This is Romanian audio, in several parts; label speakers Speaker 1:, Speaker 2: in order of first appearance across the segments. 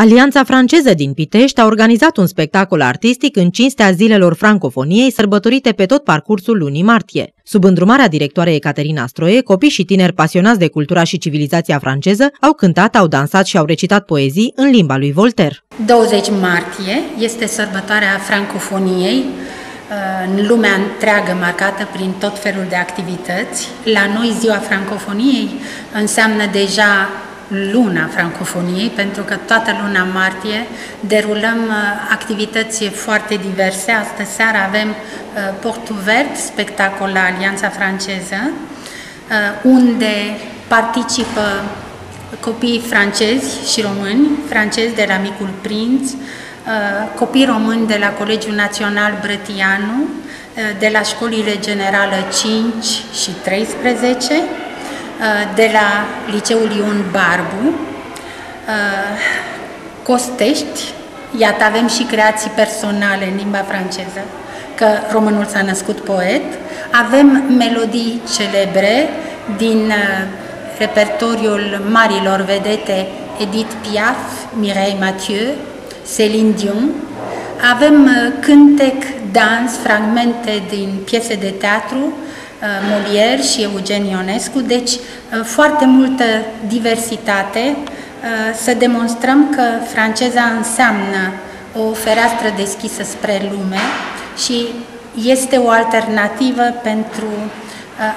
Speaker 1: Alianța franceză din Pitești a organizat un spectacol artistic în cinstea zilelor francofoniei sărbătorite pe tot parcursul lunii martie. Sub îndrumarea directoarei Ecaterina Stroie, copii și tineri pasionați de cultura și civilizația franceză au cântat, au dansat și au recitat poezii în limba lui Voltaire.
Speaker 2: 20 martie este sărbătoarea francofoniei, în lumea întreagă marcată prin tot felul de activități. La noi ziua francofoniei înseamnă deja luna francofoniei, pentru că toată luna martie derulăm uh, activitți foarte diverse. Astă seară avem uh, Port Ouvert, spectacol la Alianța Franceză, uh, unde participă copii francezi și români, francezi de la Micul Prinț, copii români de la Colegiul Național Brătianu, de la școlile generală 5 și 13, Uh, de la Liceul Ion Barbu, uh, Costești, iată avem și creații personale în limba franceză, că românul s-a născut poet, avem melodii celebre din uh, repertoriul marilor vedete Edith Piaf, Mireille Mathieu, Céline Dion, avem cântec, dans, fragmente din piese de teatru, Uh, Uh, Molière și Eugen Ionescu, deci uh, foarte multă diversitate, uh, să demonstrăm că franceza înseamnă o fereastră deschisă spre lume și este o alternativă pentru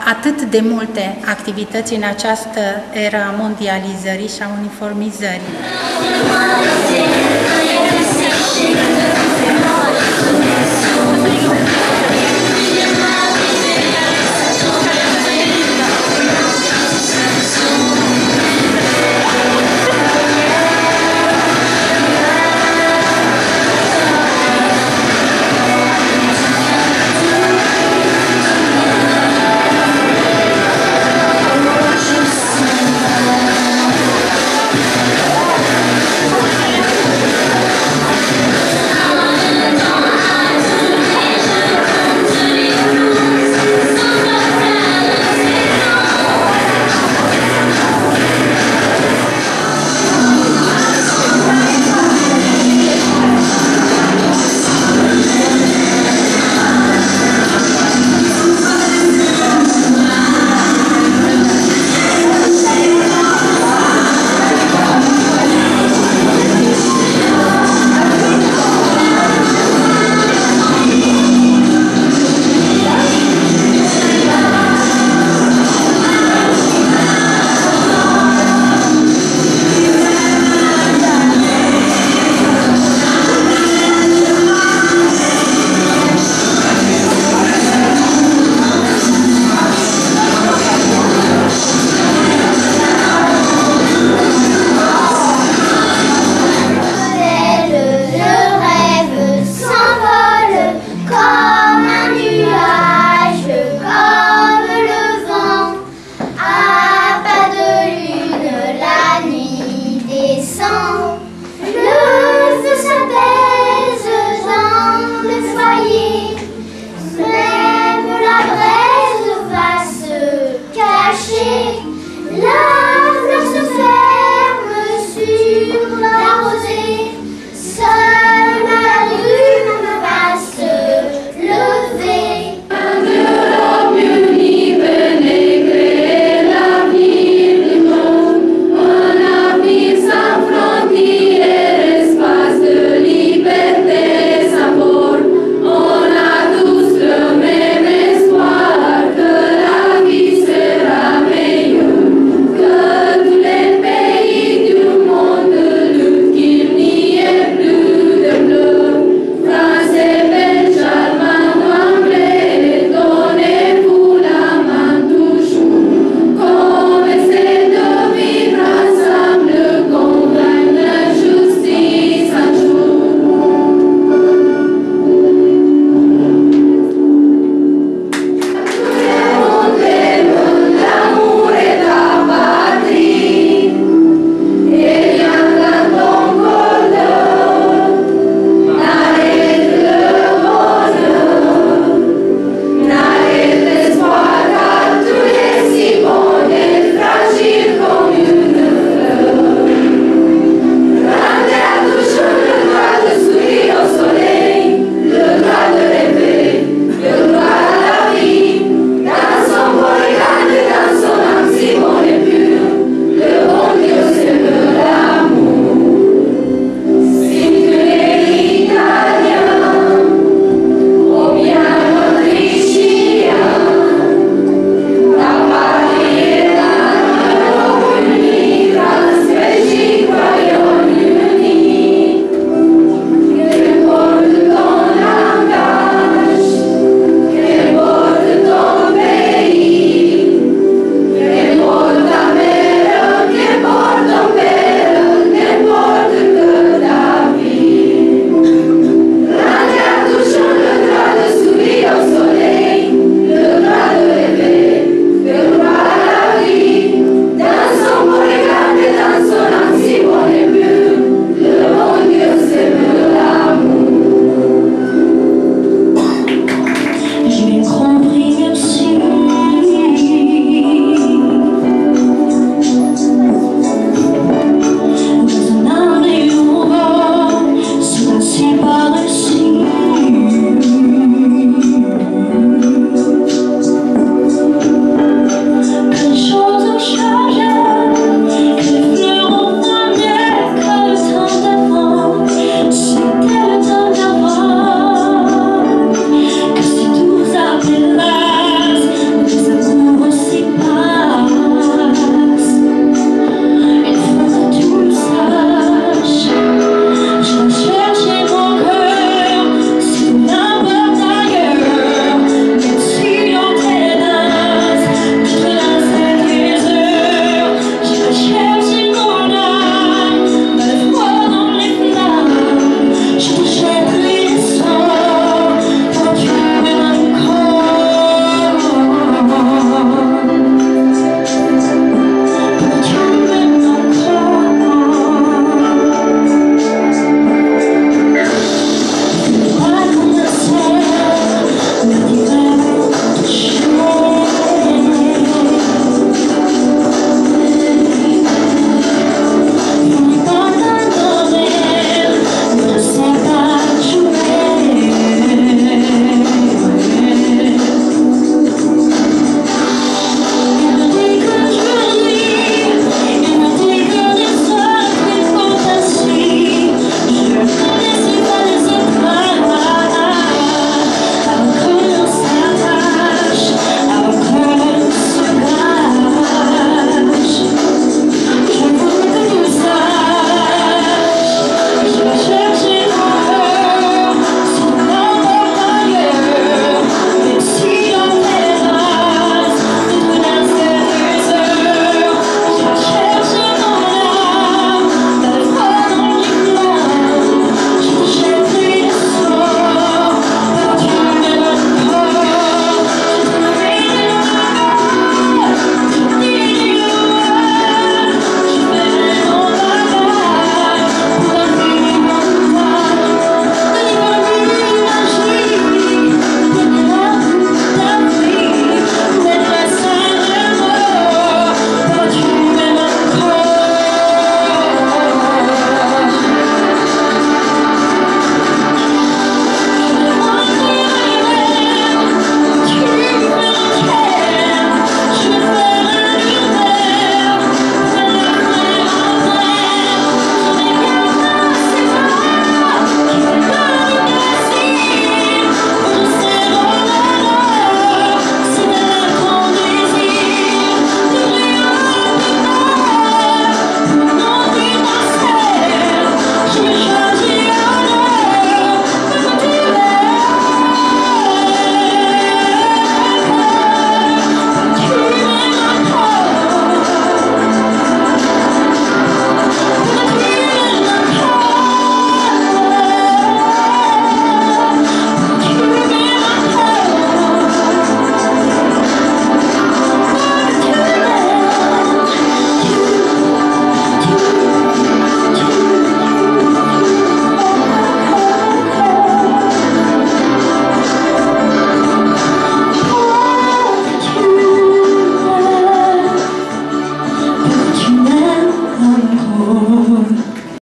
Speaker 2: atât de multe activități în această era a mondializării și a uniformizării.